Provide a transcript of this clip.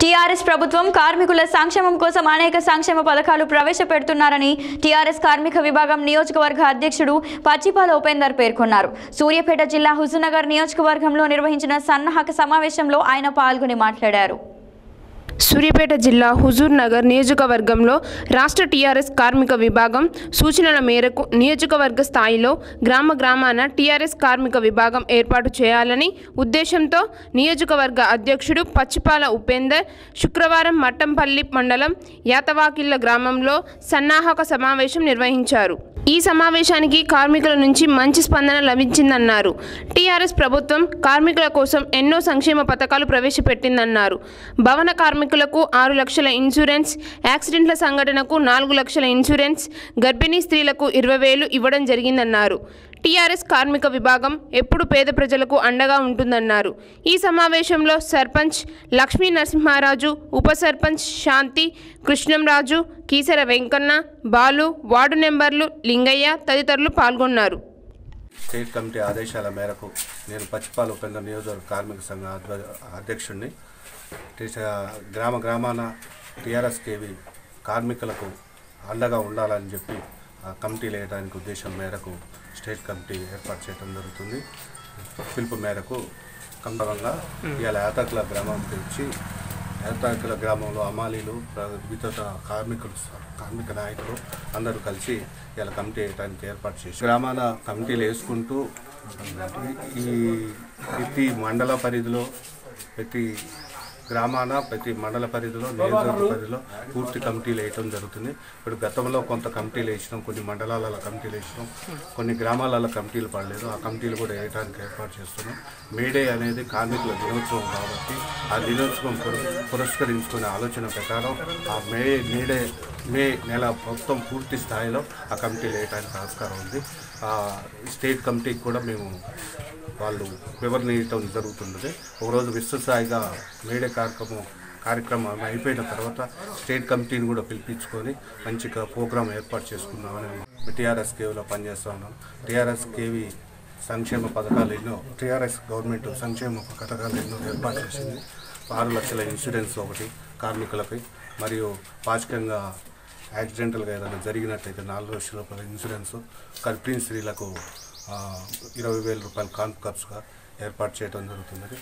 TRS ప్రభుత్వం కార్మికుల సంక్షేమం కోసం అనేక సంక్షేమ పథకాలు ప్రవేశపెడుతున్నారని టీఆర్ఎస్ కార్మిక విభాగం నియోజకవర్గ అధ్యక్షుడు పచ్చిపాల ఉపేందర్ పేర్కొన్నారు. సూర్యాపేట జిల్లా హుజూర్నగర్ నియోజకవర్గంలో నిర్వహించిన సన్నాహక సమావేశంలో ఆయన పాల్గొని మాట్లాడారు. సూర్యాపేట జిల్లా హుజూర్ నగర్ నియోజకవర్గంలో రాష్ట్ర టీఆర్ఎస్ కార్మిక విభాగం సూచనల మేరకు నియోజకవర్గ స్థాయిలో గ్రామ గ్రామాన టీఆర్ఎస్ కార్మిక విభాగం ఏర్పాటు చేయాలని ఉద్దేశంతో నియోజకవర్గ అధ్యక్షుడు పచ్చిపాల ఉపేందర్ శుక్రవారం మట్టంపల్లి మండలం యాతవాకిళ్ళ గ్రామంలో సన్నాహక సమావేశం నిర్వహించారు. ఈ సమావేశానికి కార్మికుల నుంచి మంచి స్పందన లభించిందన్నారు. టీఆర్ఎస్ ప్రభుత్వం కార్మికుల కోసం ఎన్నో సంక్షేమ పథకాలు ప్రవేశపెట్టిందన్నారు. భవన కార్మికులకు ఆరు లక్షల ఇన్సూరెన్స్ యాక్సిడెంట్ల సంఘటనకు నాలుగు లక్షల ఇన్సూరెన్స్ గర్భిణీ స్త్రీలకు ఇరవై వేలు ఇవ్వడం జరిగిందన్నారు. టీఆర్ఎస్ కార్మిక విభాగం ఎప్పుడు పేద ప్రజలకు అండగా ఉంటుందన్నారు. ఈ సమావేశంలో సర్పంచ్ లక్ష్మీ నరసింహారాజు ఉప సర్పంచ్ శాంతి కృష్ణంరాజు కీసర వెంకన్న బాలు వార్డు నెంబర్లు లింగయ్య తదితరులు పాల్గొన్నారు. స్టేట్ కమిటీ ఆదేశాల మేరకు నేను పచ్చిపాల ఉపేంద్ర నియోజకవర్గ కార్మిక సంఘ అధ్యక్షుడిని. గ్రామ గ్రామాన టీఆర్ఎస్ కేవి కార్మికులకు అండగా ఉండాలని చెప్పి కమిటీలు వేయడానికి ఉద్దేశం మేరకు స్టేట్ కమిటీ ఏర్పాటు చేయడం జరుగుతుంది. పిలుపు మేరకు కంపరంగా ఇవాళ యాతాకుల గ్రామానికి వచ్చి యాతాకుల గ్రామంలో అమాలీలు ప్ర- కార్మికులు కార్మిక నాయకులు అందరూ కలిసి ఇలా కమిటీ వేయడానికి ఏర్పాటు చేసి గ్రామాల కమిటీలు వేసుకుంటూ ఈ ప్రతి మండల పరిధిలో ప్రతి గ్రామాన ప్రతి మండల పరిధిలో నియోజకవర్గ పరిధిలో పూర్తి కమిటీలు వేయటం జరుగుతుంది. ఇప్పుడు గతంలో కొంత కమిటీలు వేసినాం కొన్ని మండలాల కమిటీలు వేసినాం కొన్ని గ్రామాలలో కమిటీలు పడలేదు. ఆ కమిటీలు కూడా వేయడానికి ఏర్పాటు చేస్తున్నాం. మేడే అనేది కార్మికుల దినోత్సవం కాబట్టి ఆ దినోత్సవం పురస్కరించుకునే ఆలోచన ప్రకారం ఆ మే మేడే మే నెల మొత్తం పూర్తి స్థాయిలో ఆ కమిటీలు వేయడానికి ఆస్కారం ఉంది. ఆ స్టేట్ కమిటీకి కూడా మేము వాళ్ళు వివరణ ఇవ్వటం జరుగుతున్నది. ఒకరోజు విశ్వస్థాయిగా మేడే కార్యక్రమం కార్యక్రమం అయిపోయిన తర్వాత స్టేట్ కమిటీని కూడా పిలిపించుకొని మంచిగా ప్రోగ్రాం ఏర్పాటు చేసుకున్నామని టీఆర్ఎస్ కేవీలో పనిచేస్తూ ఉన్నాం. టీఆర్ఎస్ కేవీ సంక్షేమ పథకాలు ఎన్నో టీఆర్ఎస్ గవర్నమెంట్ సంక్షేమ పథకాలు ఎన్నో ఏర్పాటు చేసింది. ఆరు లక్షల ఇన్సూరెన్స్ ఒకటి కార్మికులకి మరియు పాచికంగా యాక్సిడెంటల్గా ఏదైనా జరిగినట్టయితే నాలుగు లక్షల రూపాయల ఇన్సూరెన్స్ గర్భిణీ స్త్రీలకు ఇరవై వేల రూపాయల కాన్పు ఖర్చుగా ఏర్పాటు చేయడం జరుగుతున్నది.